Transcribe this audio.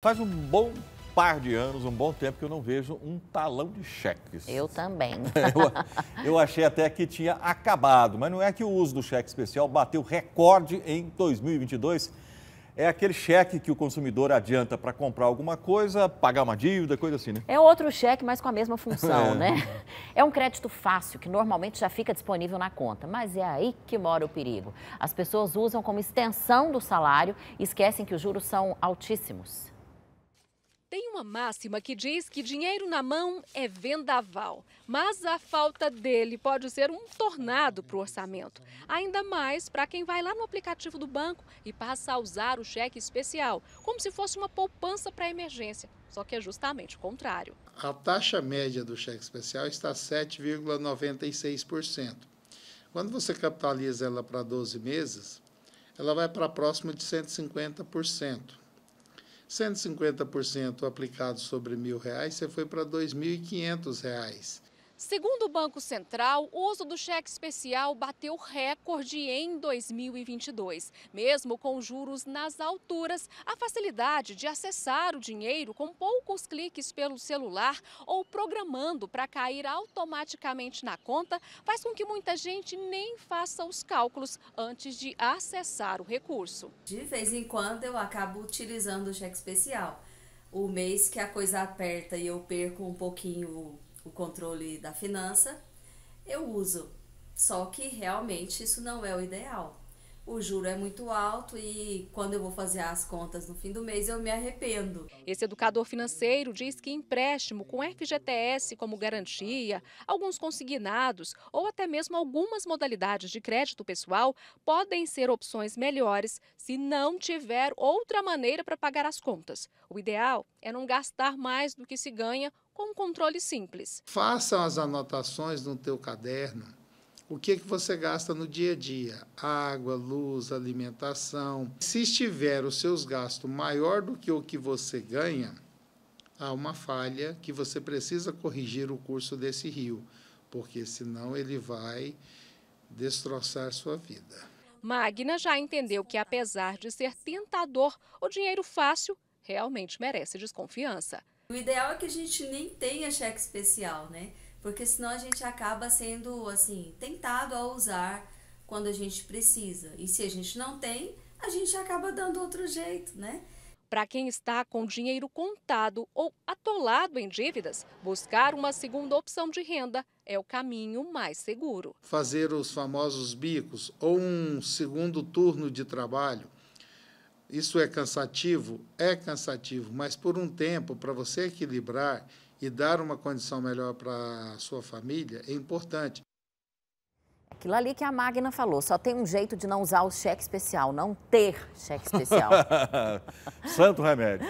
Faz um bom par de anos, um bom tempo que eu não vejo um talão de cheques. Eu também. eu, eu, achei até que tinha acabado, mas não é que o uso do cheque especial bateu recorde em 2022. É aquele cheque que o consumidor adianta para comprar alguma coisa, pagar uma dívida, coisa assim, né? É outro cheque, mas com a mesma função, é. né? É um crédito fácil que normalmente já fica disponível na conta, mas é aí que mora o perigo. As pessoas usam como extensão do salário e esquecem que os juros são altíssimos. Uma máxima que diz que dinheiro na mão é vendaval, mas a falta dele pode ser um tornado para o orçamento. Ainda mais para quem vai lá no aplicativo do banco e passa a usar o cheque especial, como se fosse uma poupança para emergência. Só que é justamente o contrário. A taxa média do cheque especial está 7,96%. Quando você capitaliza ela para 12 meses, ela vai para próximo de 150%. 150% aplicado sobre mil reais, você foi para R$ 2.500. Segundo o Banco Central, o uso do cheque especial bateu recorde em 2022. Mesmo com juros nas alturas, a facilidade de acessar o dinheiro com poucos cliques pelo celular ou programando para cair automaticamente na conta faz com que muita gente nem faça os cálculos antes de acessar o recurso. De vez em quando eu acabo utilizando o cheque especial. O mês que a coisa aperta e eu perco um pouquinho o controle da finança, eu uso. Só que realmente isso não é o ideal. O juro é muito alto e quando eu vou fazer as contas no fim do mês eu me arrependo. Esse educador financeiro diz que empréstimo com FGTS como garantia, alguns consignados ou até mesmo algumas modalidades de crédito pessoal podem ser opções melhores se não tiver outra maneira para pagar as contas. O ideal é não gastar mais do que se ganha com um controle simples. Façam as anotações no teu caderno. O que, que você gasta no dia a dia? Água, luz, alimentação. Se estiver os seus gastos maior do que o que você ganha, há uma falha que você precisa corrigir o curso desse rio, porque senão ele vai destroçar sua vida. Magna já entendeu que, apesar de ser tentador, o dinheiro fácil realmente merece desconfiança. O ideal é que a gente nem tenha cheque especial, né? Porque senão a gente acaba sendo, assim, tentado a usar quando a gente precisa. E se a gente não tem, a gente acaba dando outro jeito, né? Para quem está com dinheiro contado ou atolado em dívidas, buscar uma segunda opção de renda é o caminho mais seguro. Fazer os famosos bicos ou um segundo turno de trabalho isso é cansativo? É cansativo, mas por um tempo, para você equilibrar e dar uma condição melhor para a sua família, é importante. Aquilo ali que a Magna falou, só tem um jeito de não usar o cheque especial, não ter cheque especial. Santo remédio.